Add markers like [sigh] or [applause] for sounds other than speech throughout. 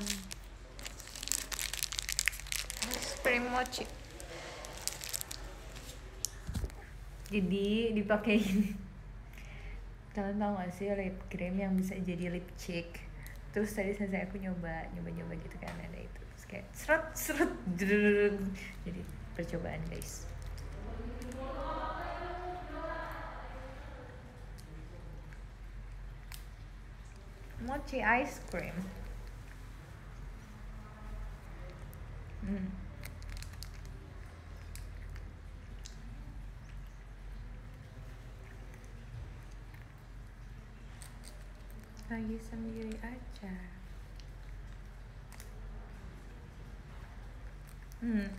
fun ice cream mochi jadi dipakein kalian tahu gak sih lip cream yang bisa jadi lip cheek? Terus tadi saya aku nyoba nyoba nyoba gitu kan ada itu. Terus kayak seret seret jadi percobaan guys mochi ice cream hmm. lagi sendiri aja. Hmm.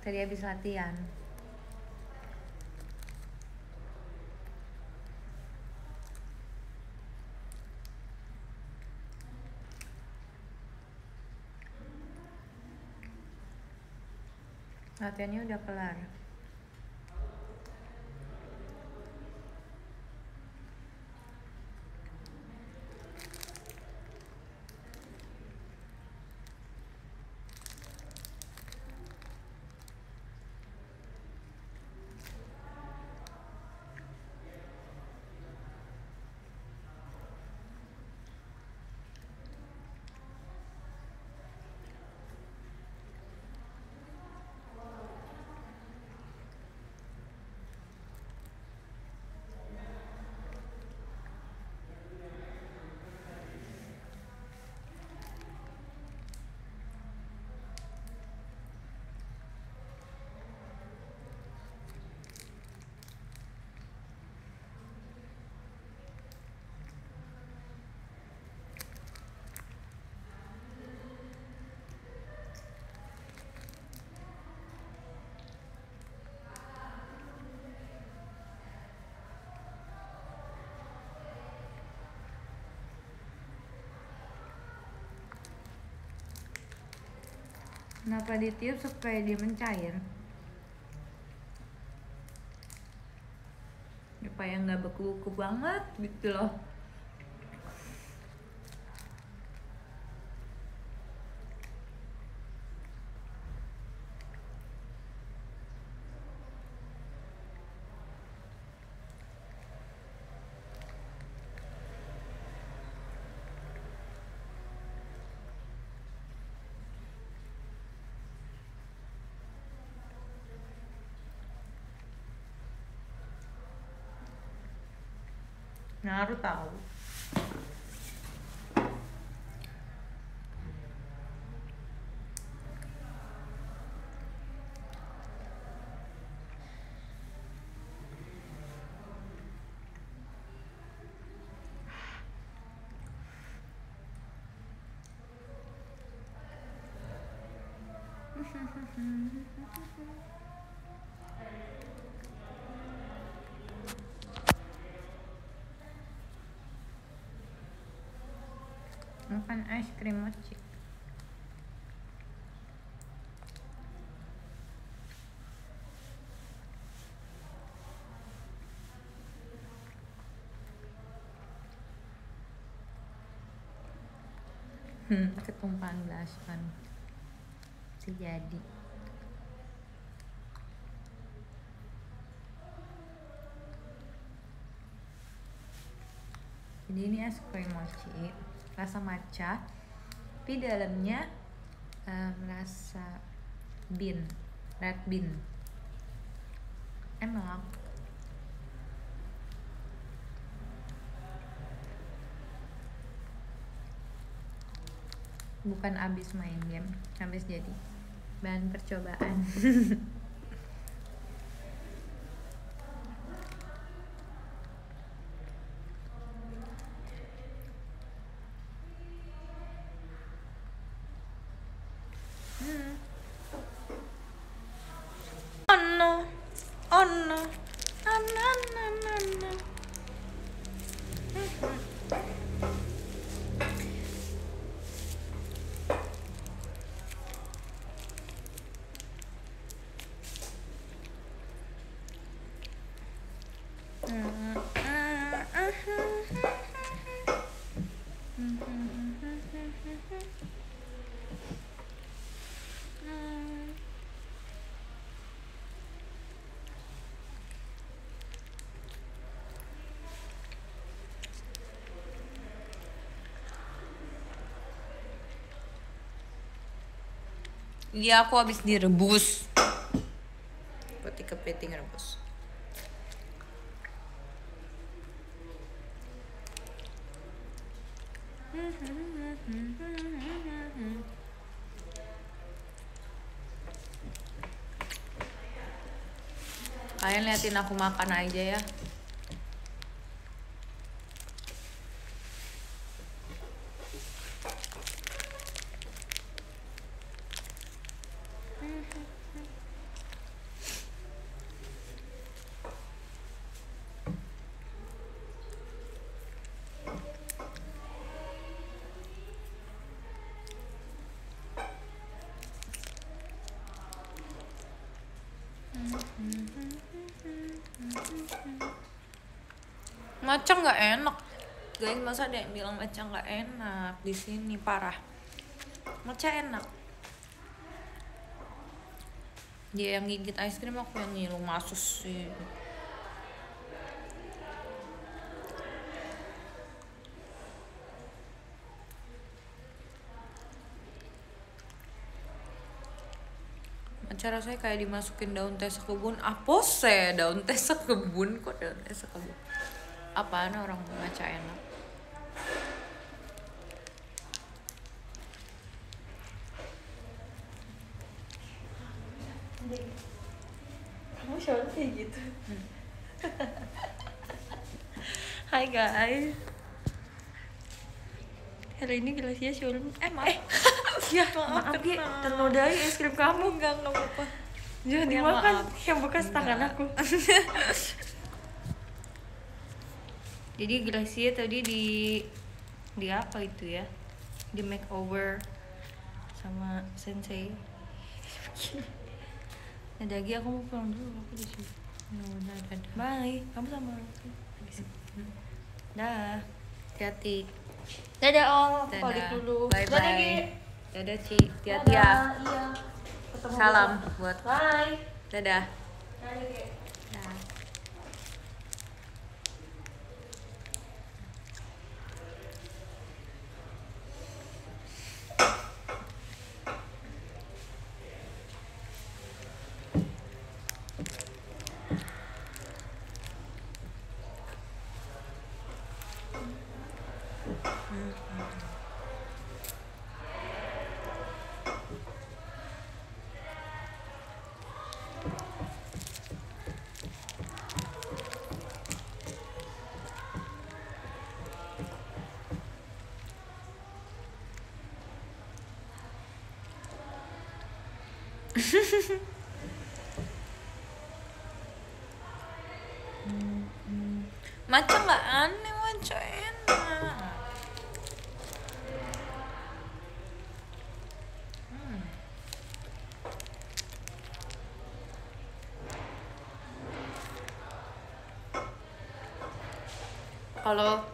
Tadi habis latihan latihannya udah kelar Kenapa ditiup supaya dia mencair? Supaya nggak beku-beku banget gitu loh. Ngaruh tahu. Makan es krim mochi. Hmm, ketumpahan gelas kan. Jadi. Ini es krim mochi rasa matcha tapi dalamnya um, rasa bean red bean. Enak. Bukan abis main game habis jadi bahan percobaan [laughs] Hmm. Oh no. Oh no. Oh no no no no. Iya aku habis direbus. Peti kepiting rebus. Kalian liatin aku makan aja ya. Maca nggak enak. Guys, masa ada yang bilang maca nggak enak di sini parah. Maca enak. Dia yang gigit es krim aku yang ngilu masus sih. Maca rasanya kayak dimasukin daun teh sekebun. Apa sih daun teh sekebun kok daun teh sekebun? Apaan orang maca enak? Kamu selalu kayak gitu. Hai guys. Hari ini gelasnya Shaolin. Eh maaf. [laughs] Ya, Maaf, maaf ternodai es krim kamu. enggak enggak apa-apa. Jangan Ya, dimakan, yang bekas tangan Enggak. aku. [laughs] Jadi Gracia tadi di di apa itu ya? Di makeover sama sensei. [laughs] Nah, Dagi aku mau pulang dulu, aku di sini. Udah, dadah. Bye, kamu sama aku. Dah. Hati-hati. Dadah Om, aku Dadah. balik dulu. Bye Dadah, bye. Dadah Ci. Hati-hati ya. Dadah, Iya. Salam buat Bye. dadah. Dadah, Gi. Dah. Maca nggak aneh, maca enak. Hmm. Kalau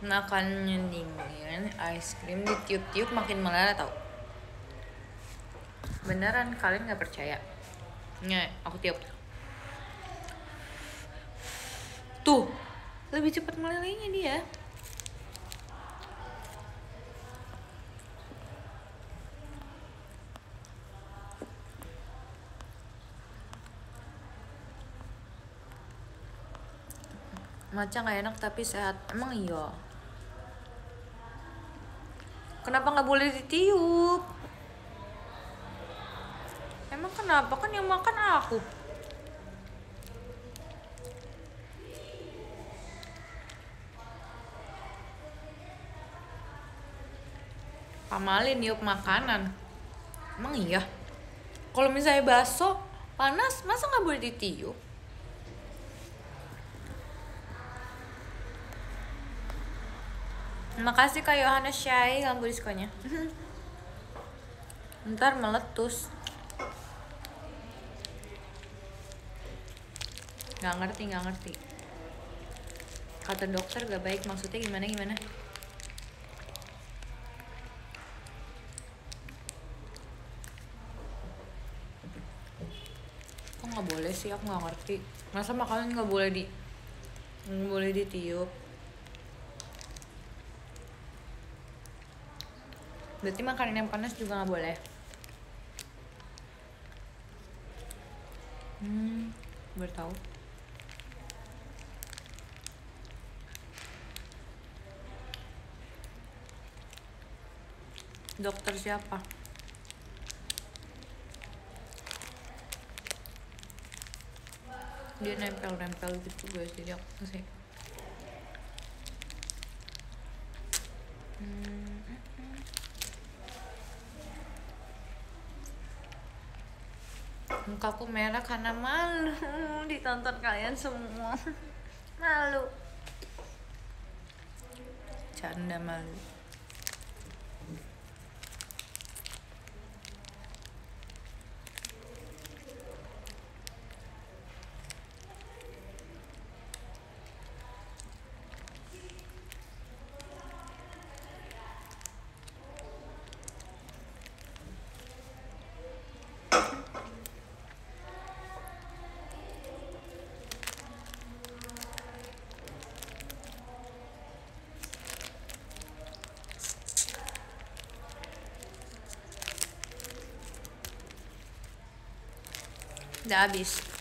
makannya dingin, ice cream ditiup-tiup makin meleleh tau. Beneran kalian nggak percaya? Nih, aku tiup. Tuh, lebih cepat melelehnya dia. Maca nggak enak tapi sehat. Emang iya. Kenapa nggak boleh ditiup? Emang kenapa kan yang makan aku? Pamalin niup makanan. Emang iya? Kalau misalnya bakso panas, masa nggak boleh ditiup? Makasih Kak Yohanes Syai lampu diskonya. [laughs] Ntar meletus. Gak ngerti, gak ngerti. Kata dokter gak baik, maksudnya gimana gimana? Kok nggak boleh sih? Aku nggak ngerti. Masa makanan nggak boleh di nggak boleh ditiup? Berarti makanan yang panas juga nggak boleh. Hmm, baru tahu. Dokter siapa? Dia nempel-nempel gitu guys, jadi aku kasih. Hmm. Mukaku merah karena malu [laughs] ditonton kalian semua. [laughs] Malu. Canda malu. Dabis.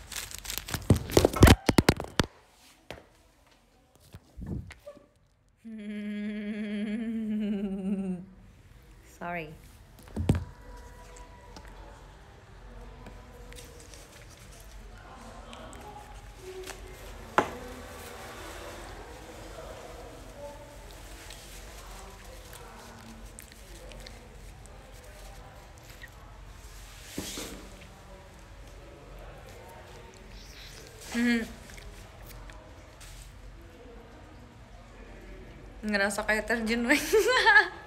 Hmm. Ngerasa kayak terjun [laughs]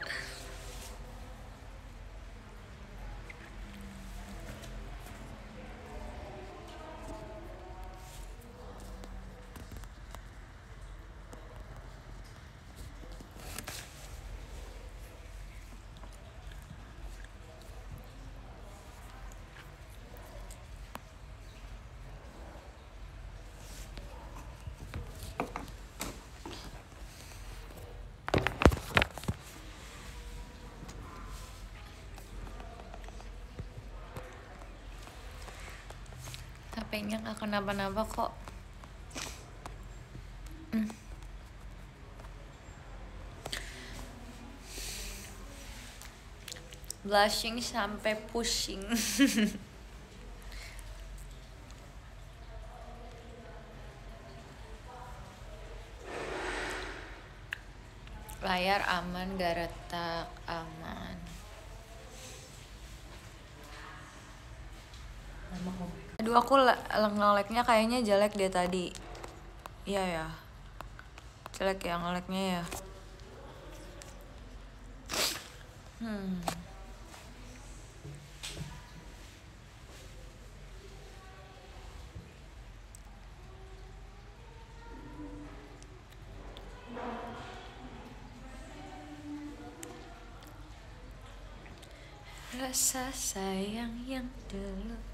HP-nya nggak kenapa-napa kok. Hmm. Blushing sampai pushing. [laughs] Layar aman, gak retak, aman. Aduh aku le- ngeleknya kayaknya jelek deh tadi. Iya ya. Jelek ya ngeleknya ya. Hmm. Rasa sayang yang dulu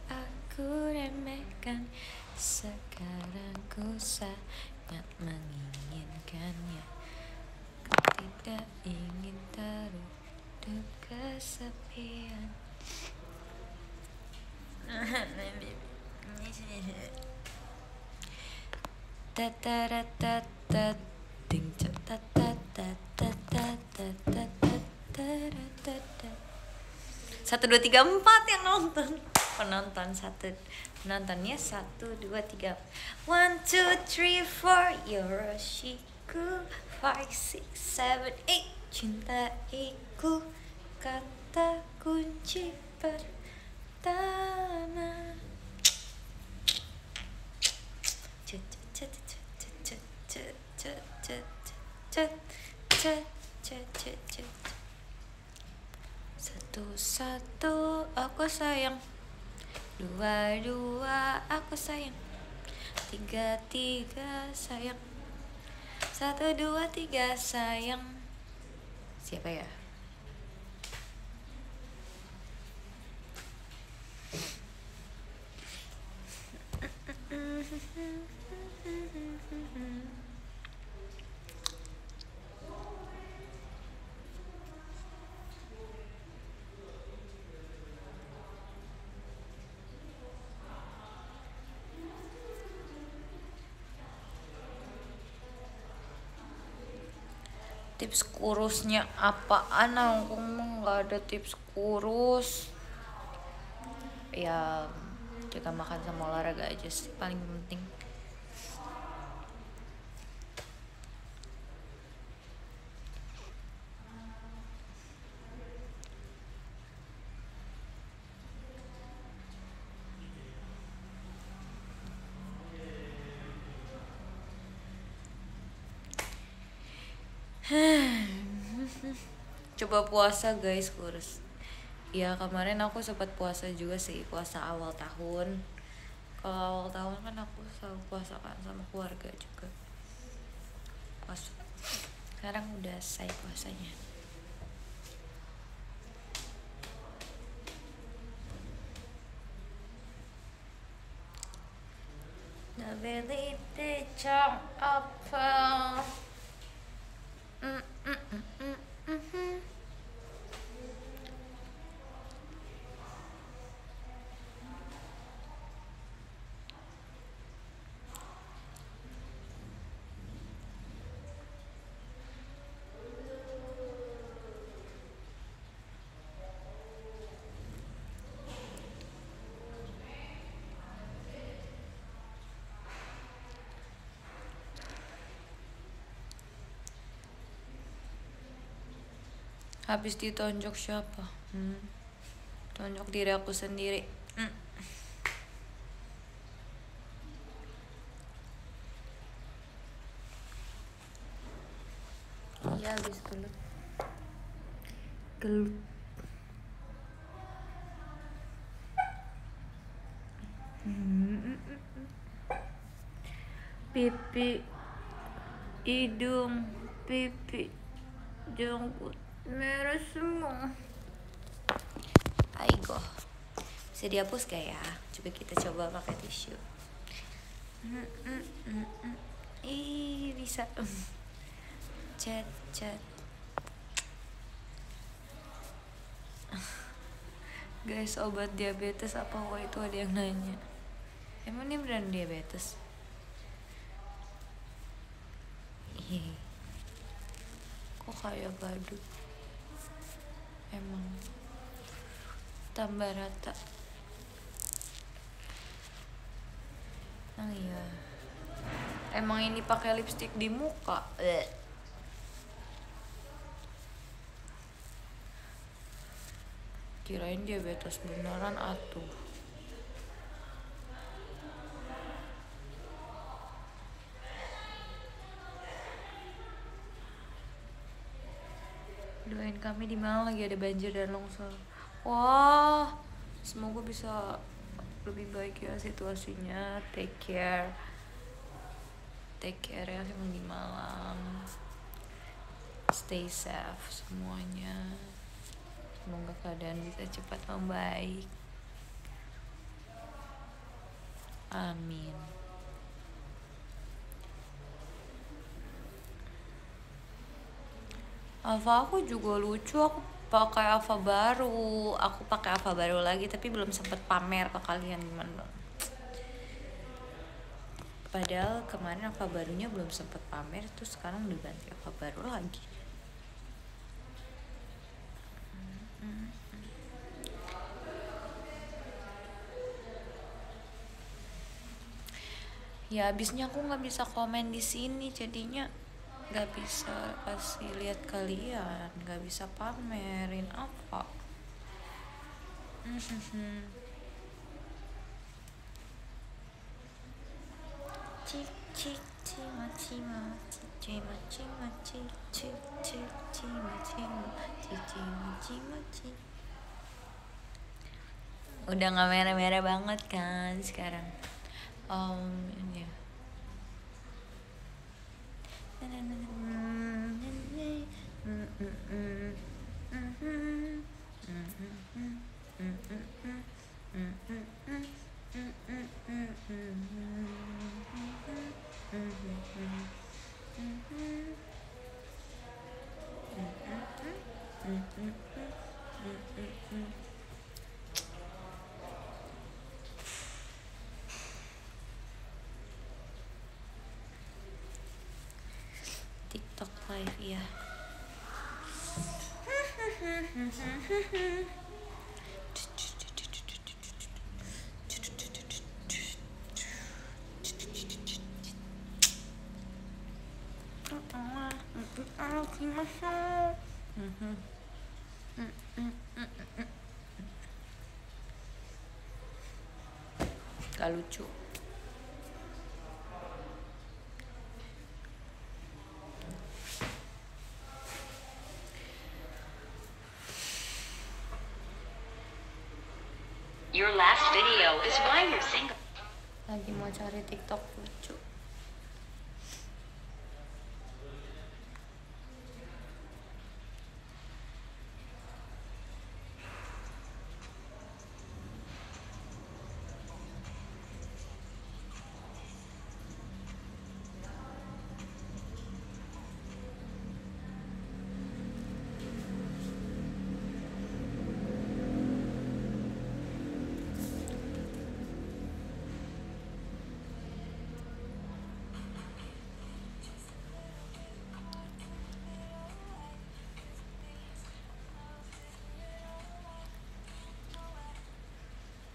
kuremehkan Sekarang ku sangat menginginkannya. Ku tidak ingin terhidup kesepian. Satu dua tiga empat yang nonton penonton satu penontonnya satu dua tiga one two three four Yoroshiku five six seven eight cintaiku kata kunci pertama Cet, cet, cet, cet, cet, cet, cet, cet, cet, cet, cet, cet. Satu satu aku sayang Dua dua aku sayang Tiga tiga sayang Satu dua tiga sayang Siapa ya? Mm-hmm. [laughs] tips kurusnya apaan? Aku nggak ada tips kurus. Ya jaga makan sama olahraga aja sih paling penting coba puasa guys kurus. Ya kemarin aku sempat puasa juga sih puasa awal tahun. Kalau awal tahun kan aku selalu puasa kan sama keluarga juga. Puasa sekarang udah selesai puasanya. Mm, mm, mm, mm, mm, mm. Habis ditonjok siapa? Hmm. tonjok diri aku sendiri. Hmm. iya habis gelut. Gelut. Pipi hidung pipi janggut merah semua Aigo bisa dihapus gak ya? Coba kita coba pakai tisu. Mm, mm, mm, ih bisa. Cat cat guys obat diabetes apa wah itu ada yang nanya. Emang ini beneran diabetes? Kok kayak badut emang. Tambah rata. Oh emang ini pakai lipstick di muka. Kirain diabetes beneran atuh kami di Malang lagi ada banjir dan longsor. Wah semoga bisa lebih baik ya situasinya. Take care. Take care ya yang di Malang. Stay safe semuanya. Semoga keadaan bisa cepat membaik. Amin Alfa aku juga lucu aku pakai Alfa baru aku pakai Alfa baru lagi tapi belum sempet pamer ke kalian gimana? Padahal kemarin Alfa barunya belum sempet pamer terus sekarang udah ganti Alfa baru lagi. Ya abisnya aku nggak bisa komen di sini jadinya nggak bisa kasih lihat kalian nggak bisa pamerin apa. [laughs] Cik cik cima cima cima cima cik cik cik cima cima cima cima udah nggak merah-merah banget kan sekarang? Um ya TikTok ya Gak lucu. Your last video is why you're single. Lagi mau cari TikTok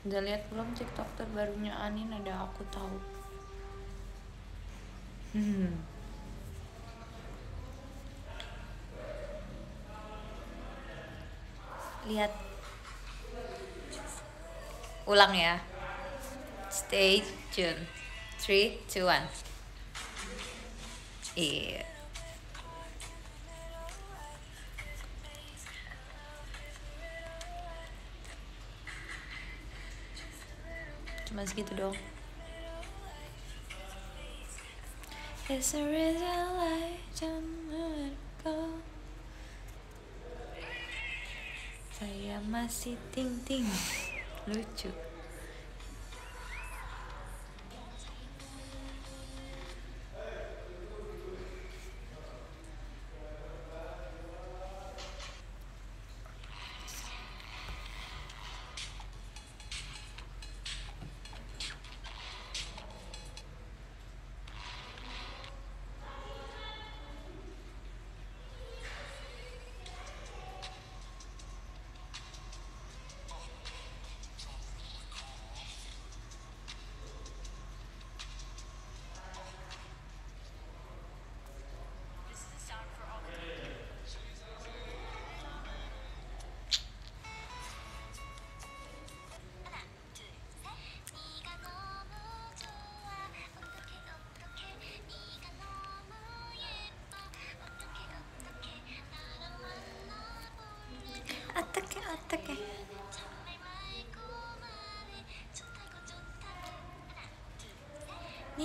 Udah lihat belum TikTok terbarunya Anin ada aku tahu. Hmm. Lihat. Ulang ya. Stay tune. 3 2 1. Iya. Cuma segitu dong. It's a reason go. Saya masih ting ting. Lucu.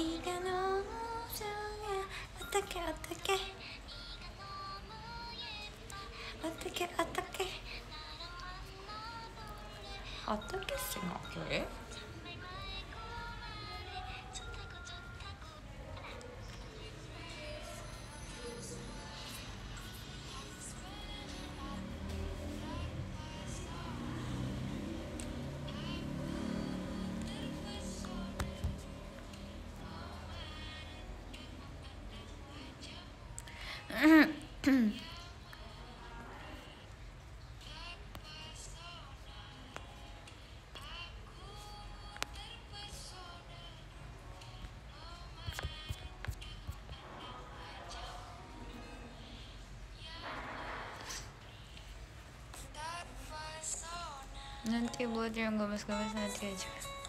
네가 너무 좋아 어떡해 어떡해 어떡해 어떡해 어떻게 생각해? Nanti buat yang gemes-gemes nanti aja.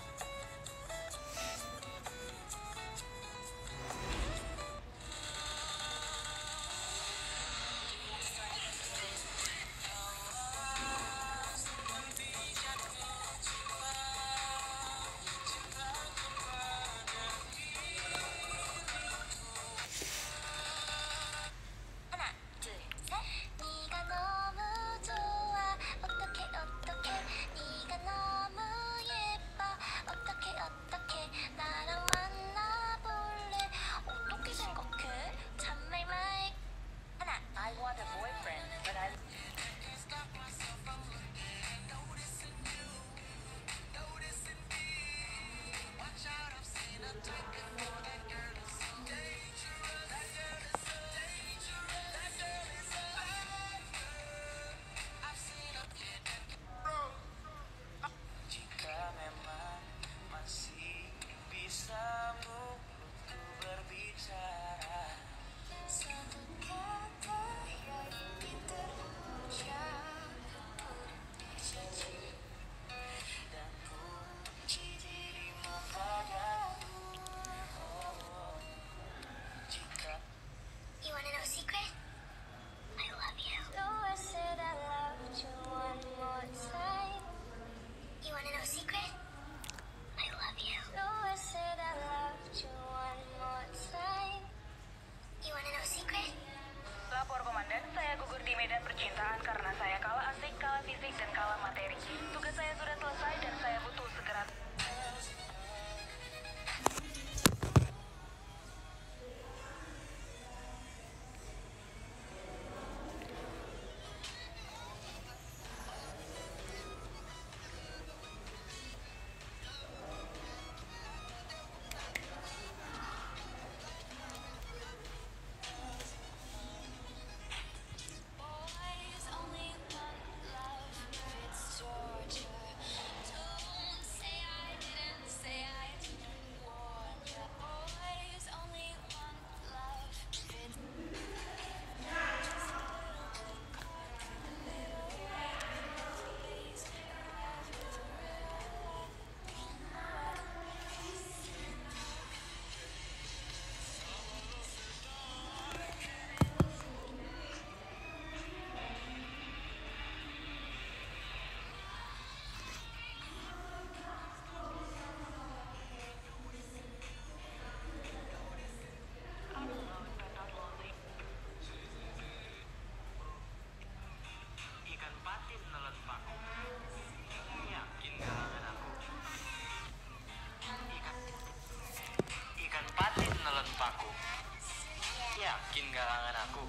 Yakin galangan aku?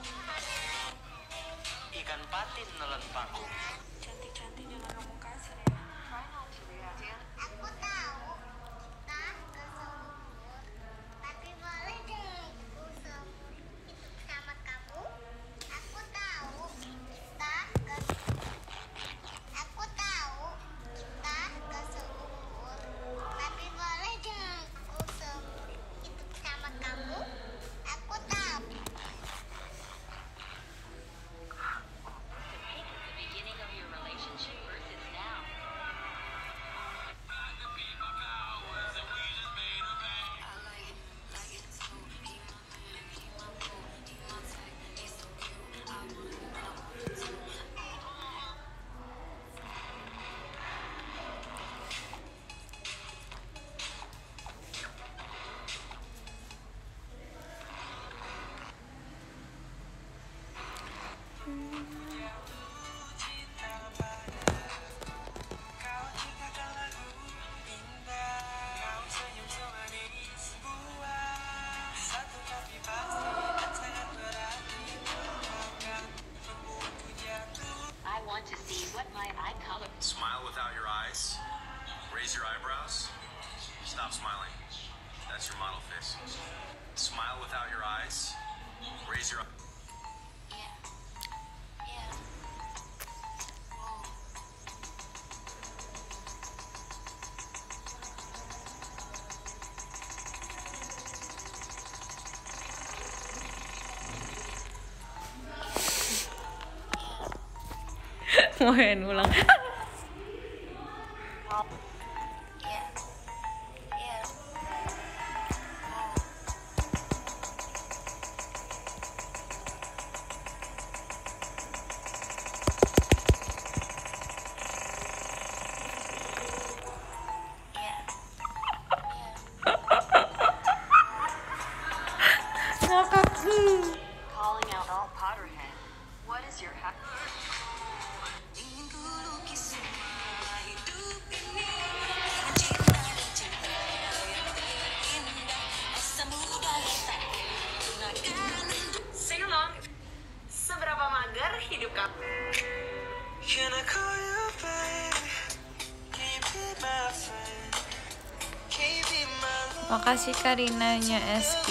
Ikan patin nelen paku. ngồi ulang si Karinanya SQ.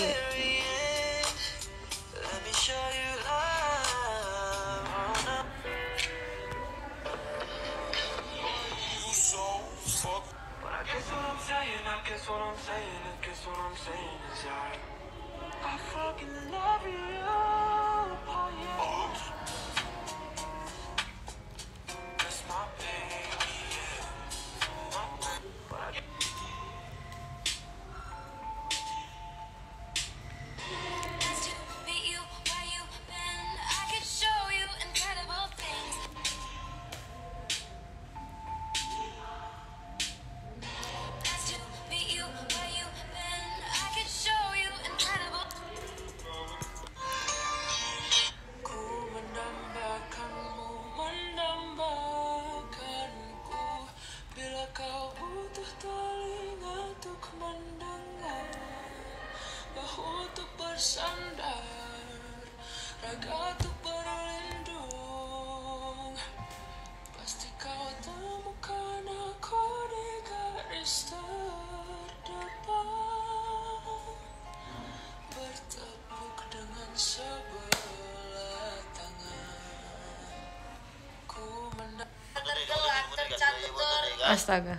saga.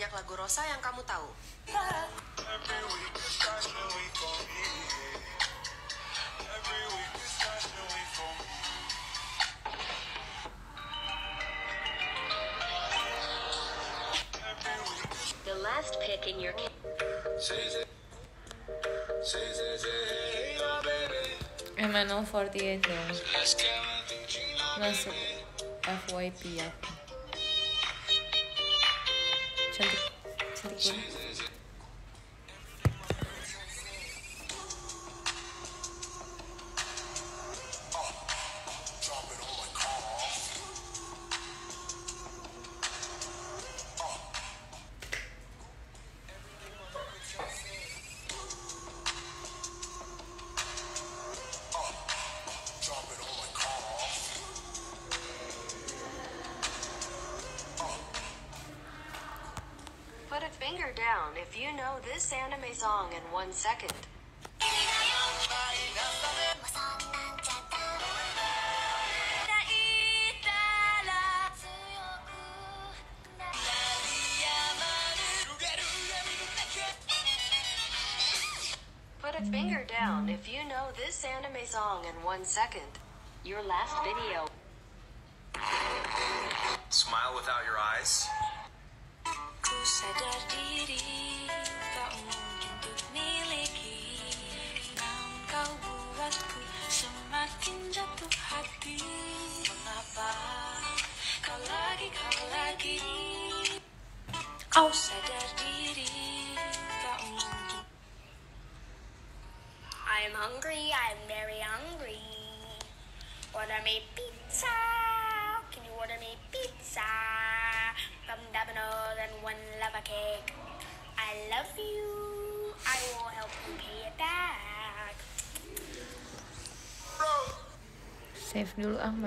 banyak lagu Rosa yang kamu tahu? The last pick in your Hermano 48 Não masuk FYP aku ya. till the, the. One second. Put a finger down if you know this anime song in one second. Your last video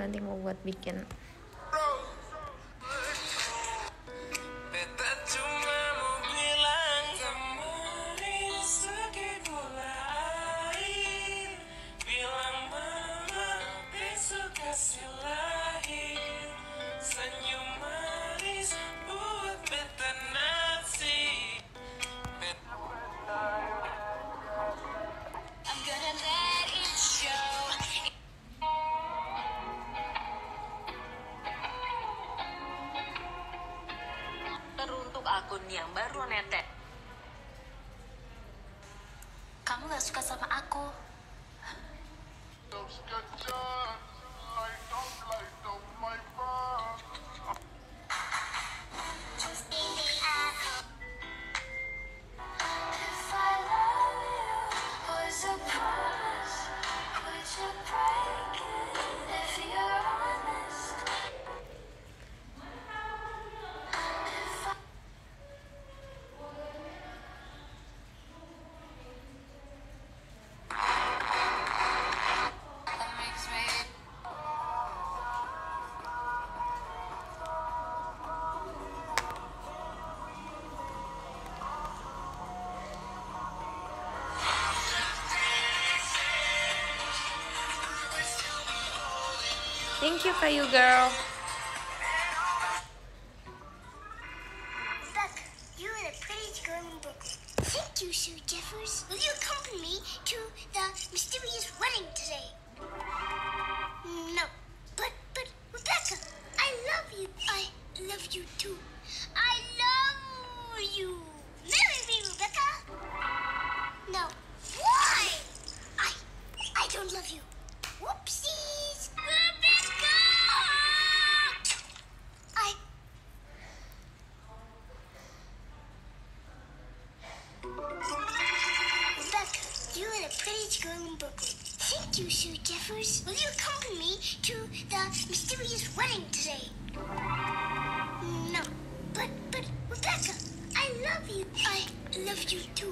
nanti mau buat bikin. Thank you for you, girl. first, will you accompany me to the mysterious wedding today? No, but, but, Rebecca, I love you. I love you too.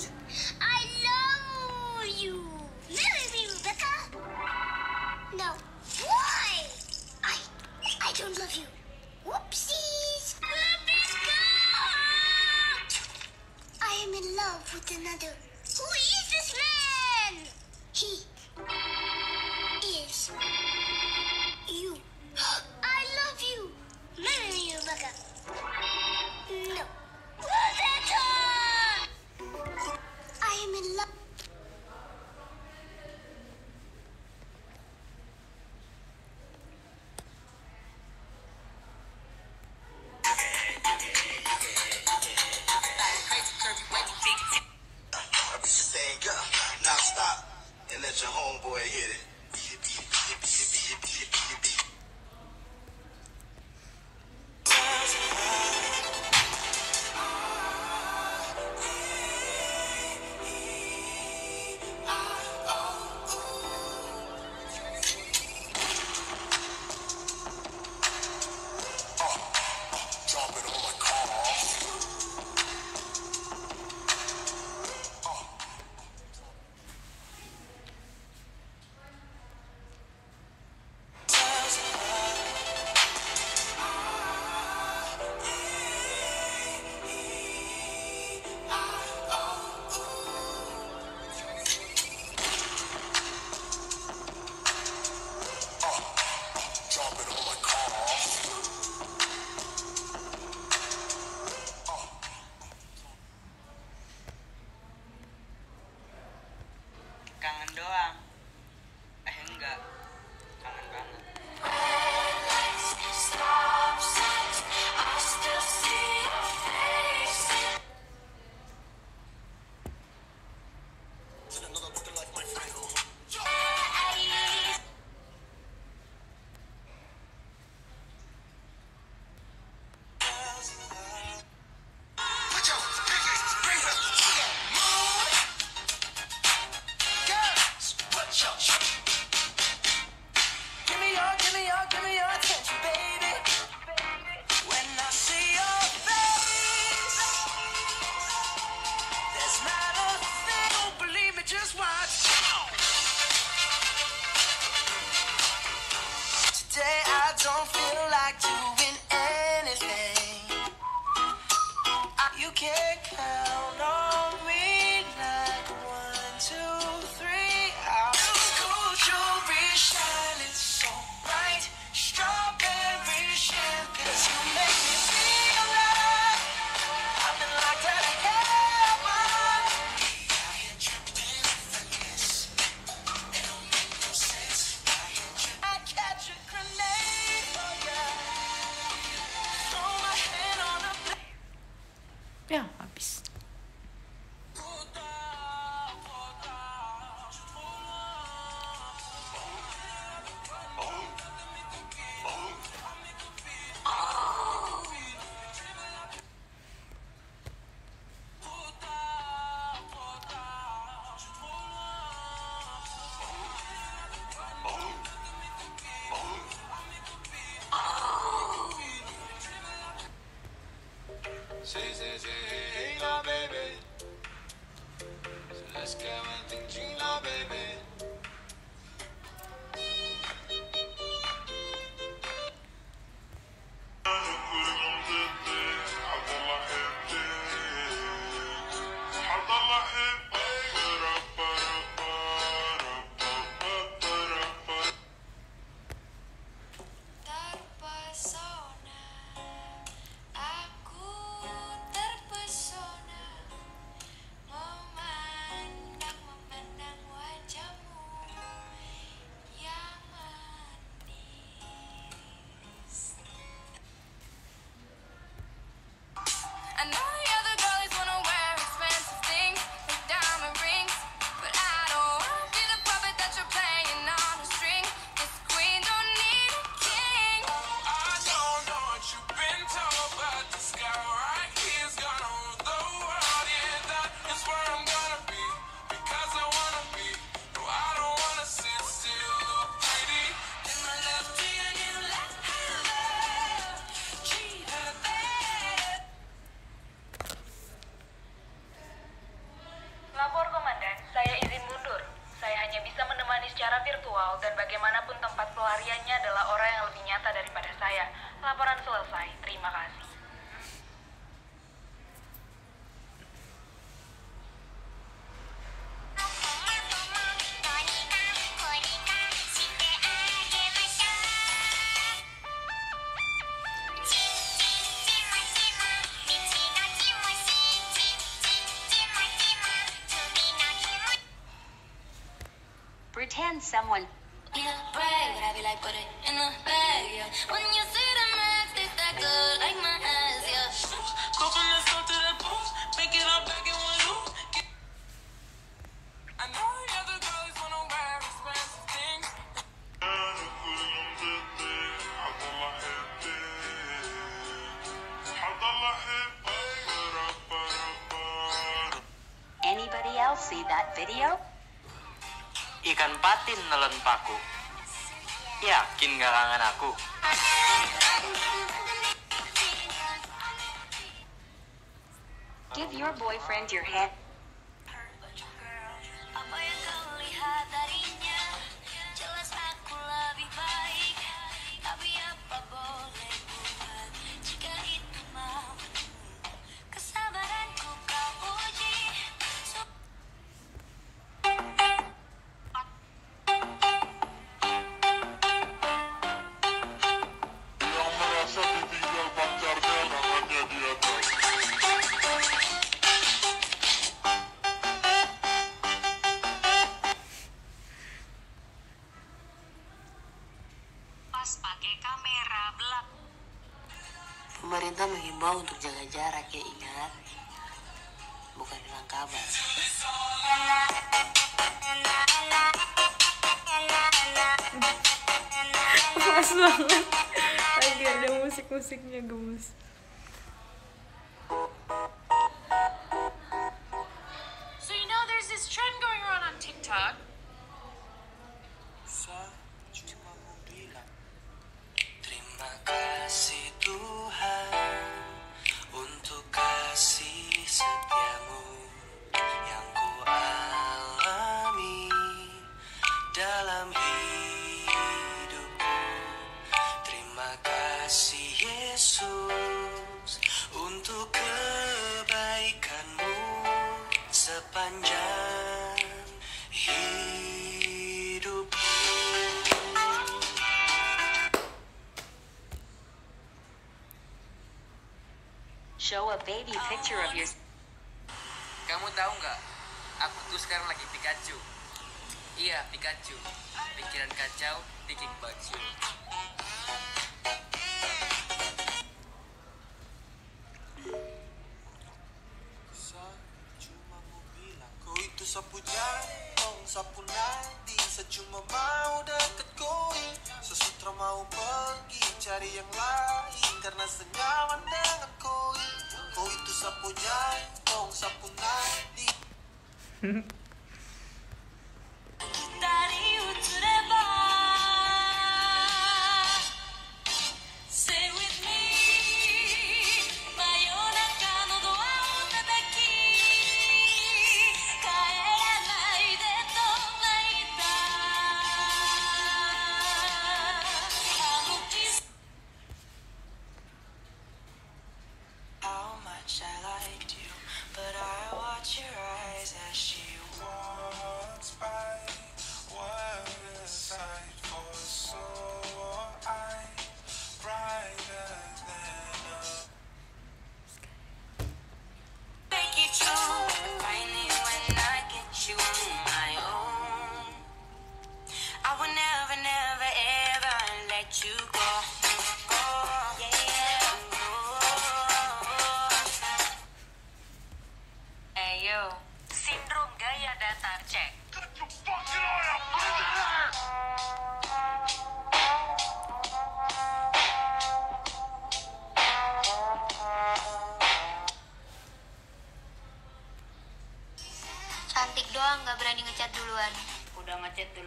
and I someone. Give your boyfriend your hat. awas pakai kamera belak. Pemerintah menghimbau untuk jaga jarak ya ingat. Bukan hilang kabar. Gemes banget. Lagi ada musik-musiknya gemes.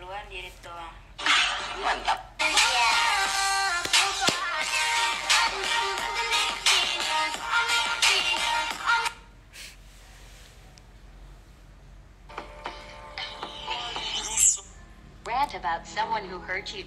duluan di mantap Rant about someone who hurt you.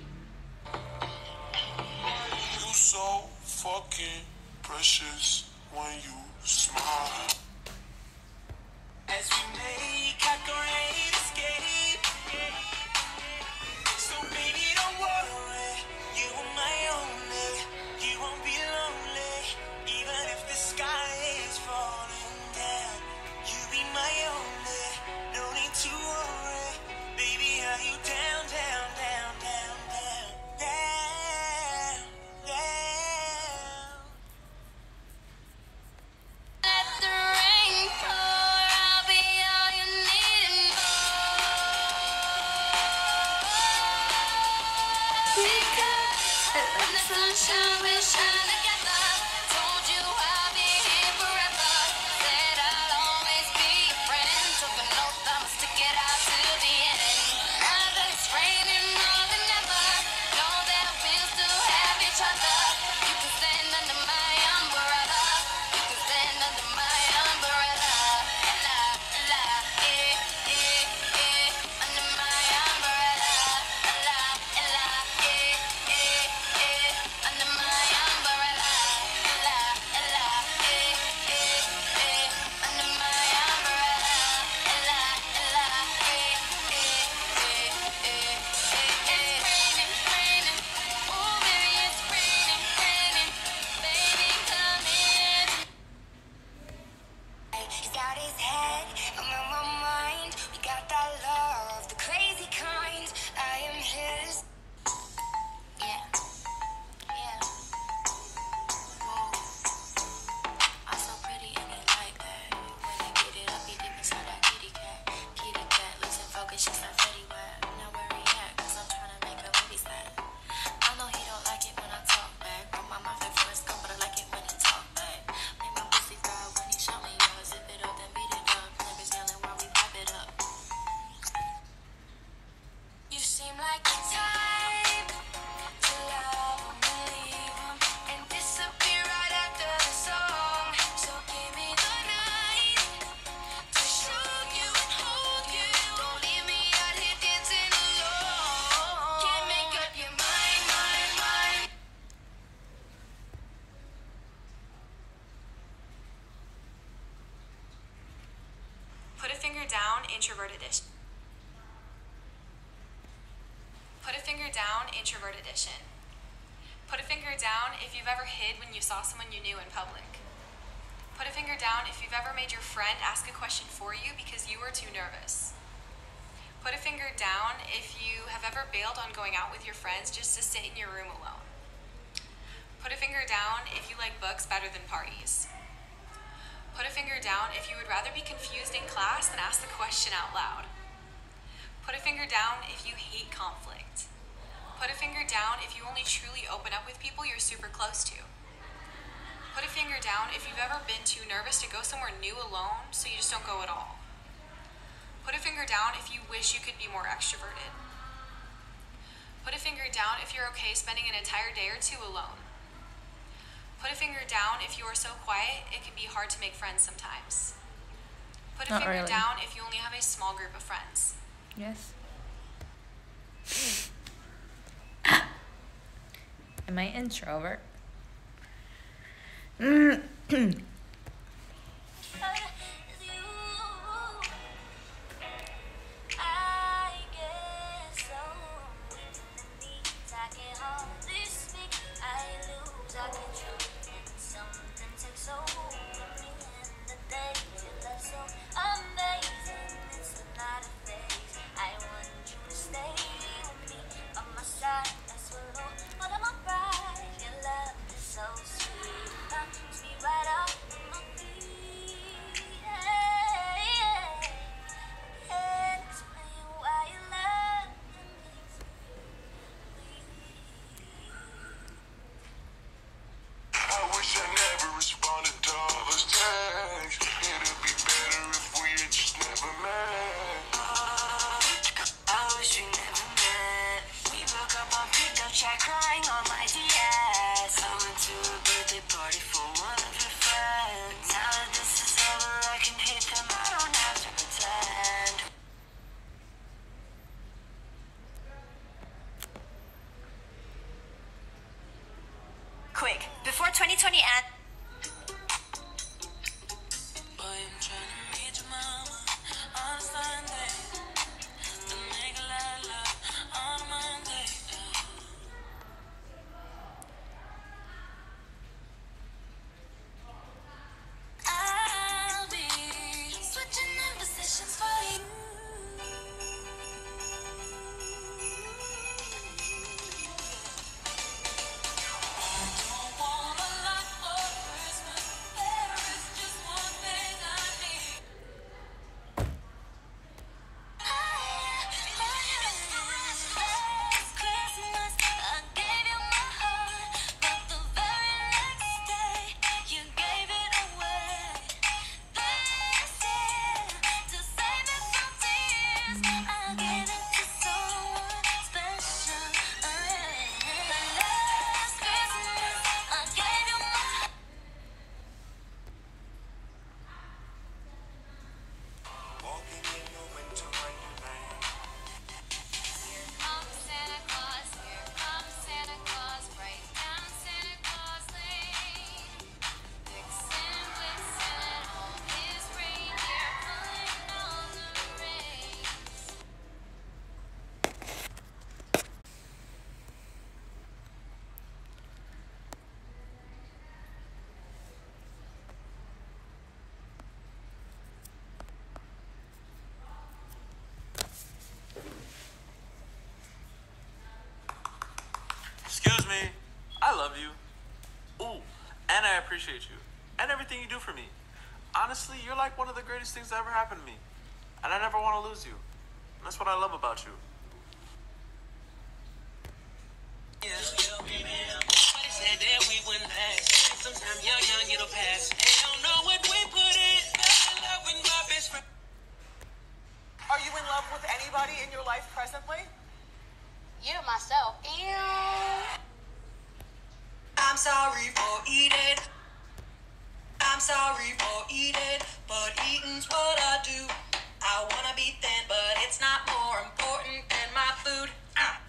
saw someone you knew in public. Put a finger down if you've ever made your friend ask a question for you because you were too nervous. Put a finger down if you have ever bailed on going out with your friends just to sit in your room alone. Put a finger down if you like books better than parties. Put a finger down if you would rather be confused in class than ask the question out loud. Put a finger down if you hate conflict. Put a finger down if you only truly open up with people you're super close to. Put a finger down if you've ever been too nervous to go somewhere new alone, so you just don't go at all. Put a finger down if you wish you could be more extroverted. Put a finger down if you're okay spending an entire day or two alone. Put a finger down if you are so quiet it can be hard to make friends sometimes. Put a Not finger really. down if you only have a small group of friends. Yes. [coughs] Am I introvert? 嗯 [coughs] Excuse me. I love you. Ooh, and I appreciate you. And everything you do for me. Honestly, you're like one of the greatest things that ever happened to me. And I never want to lose you. And that's what I love about you. Somebody said that we wouldn't last. Sometimes you're young, it'll pass. They don't know what we put in. Fell in love with my best friend. Are you in love with anybody in your life presently? You, myself. I'm sorry for eating. I'm sorry for eating, but eating's what I do. I wanna be thin, but it's not more important than my food. Ah.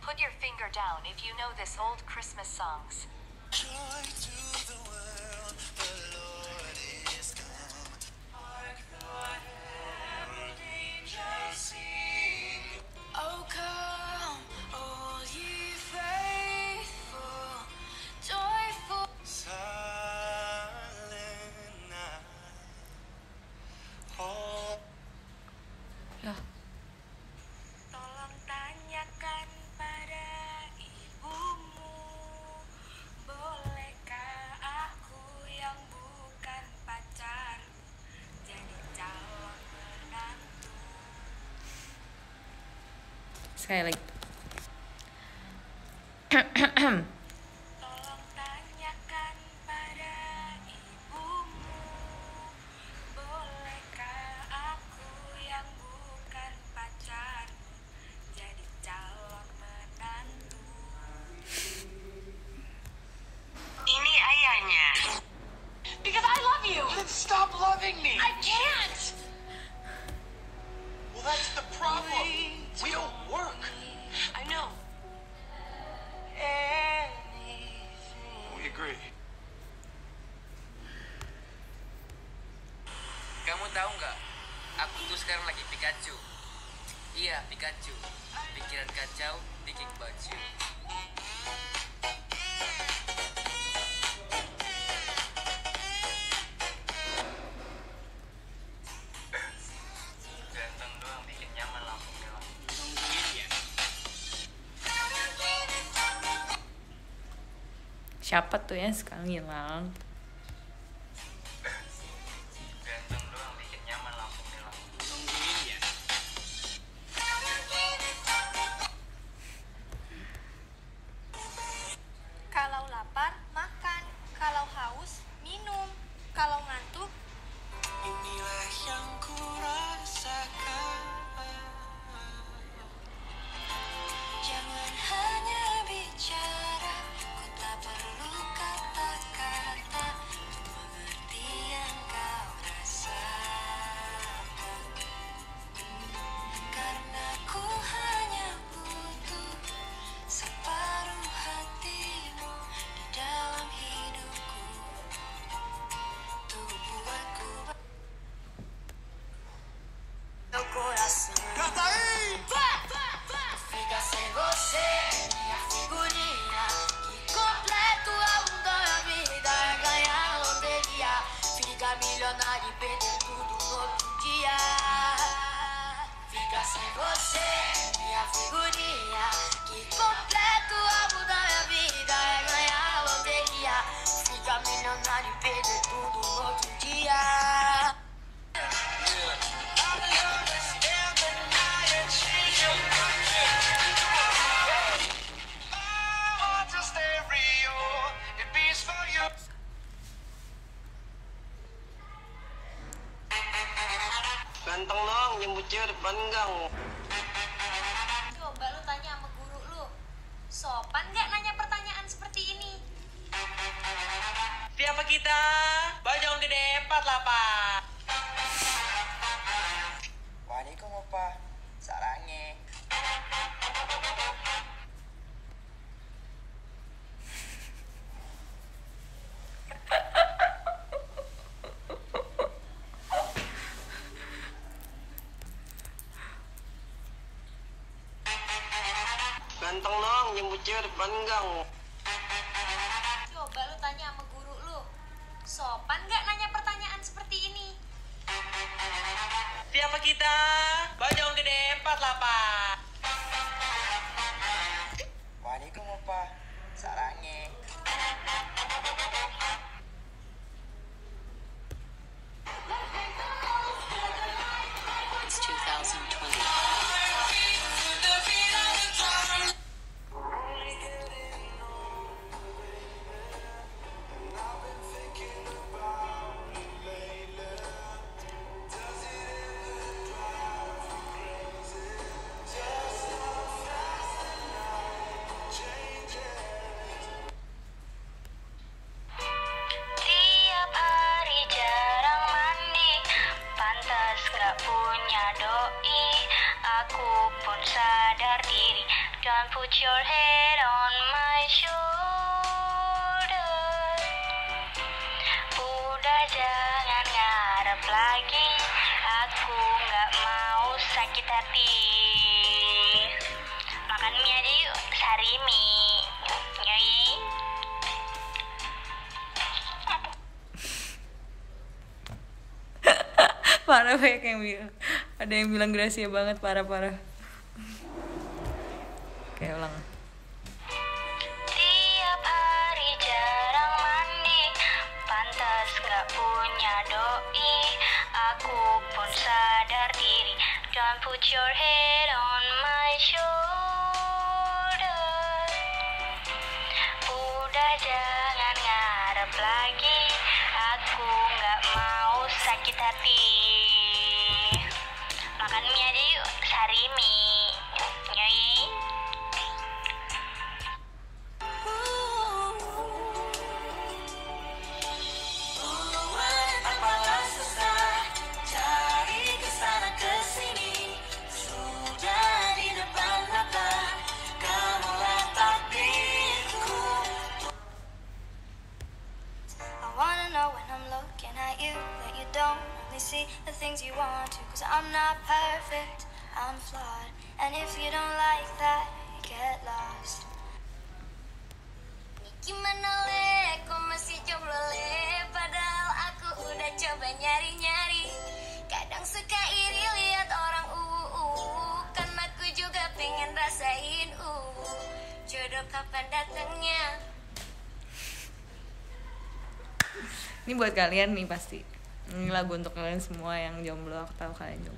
Put your finger down if you know this old Christmas songs. skylight. [clears throat] [coughs] siapa tuh yang sekarang hilang 们让你要的本港。parah banyak yang bilang ada yang bilang Gracia banget parah parah kalian nih pasti. Ini lagu untuk kalian semua yang jomblo aku tahu kalian jomblo.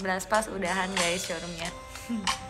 11 pas udahan guys showroomnya. [laughs]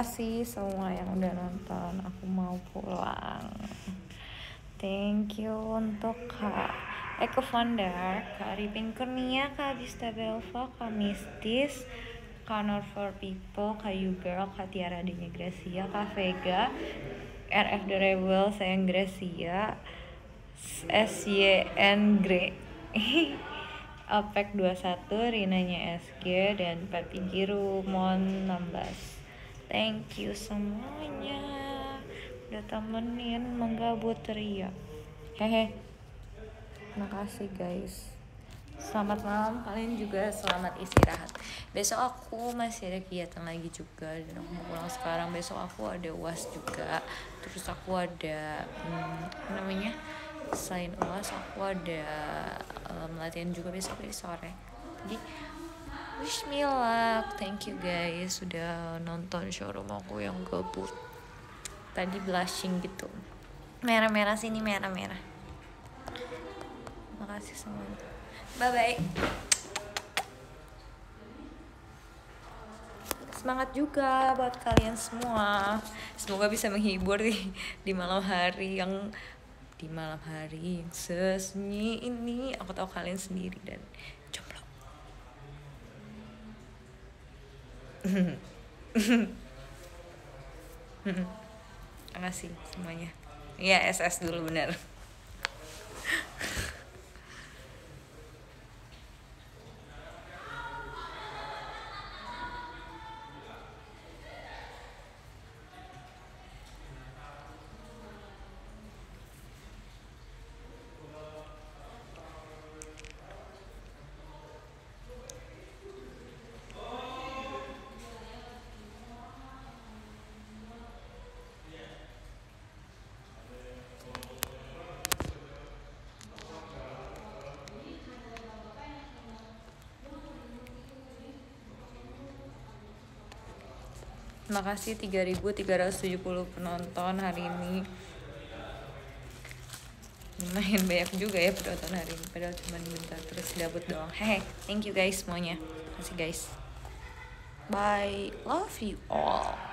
Makasih semua yang udah nonton. Aku mau pulang. Thank you untuk Kak Eko Fondar, Kak Arifin Kurnia, Kak Abista Belva, Kak Mistis, Kak for People, Kak You Girl, Kak Tiara Adenya Gracia, Kak Vega, RF The Rebel, Sayang Gracia, SYN Gre Apek 21, Rinanya SG, dan Papi Giru Mon 16 Thank you semuanya. Udah temenin menggabut ria. Hehe. Makasih guys. Selamat malam, kalian juga selamat istirahat. Besok aku masih ada kegiatan lagi juga Dan aku mau pulang sekarang. Besok aku ada uas juga. Terus aku ada hmm, Apa namanya Selain uas aku ada um, Latihan juga besok di sore. Jadi Wish me luck Thank you guys Sudah nonton showroom aku yang gabut. Tadi blushing gitu. Merah-merah sini merah-merah. Makasih semuanya. Bye-bye. Semangat juga buat kalian semua. Semoga bisa menghibur di, di malam hari yang di malam hari yang sesunyi ini. Aku tahu kalian sendiri dan jomblo Makasih semuanya. Iya SS dulu bener makasih 3370 penonton hari ini. Lumayan banyak juga ya penonton hari ini padahal cuma bentar terus gabut doang. Hehe thank you guys semuanya. Kasih guys. Bye love you all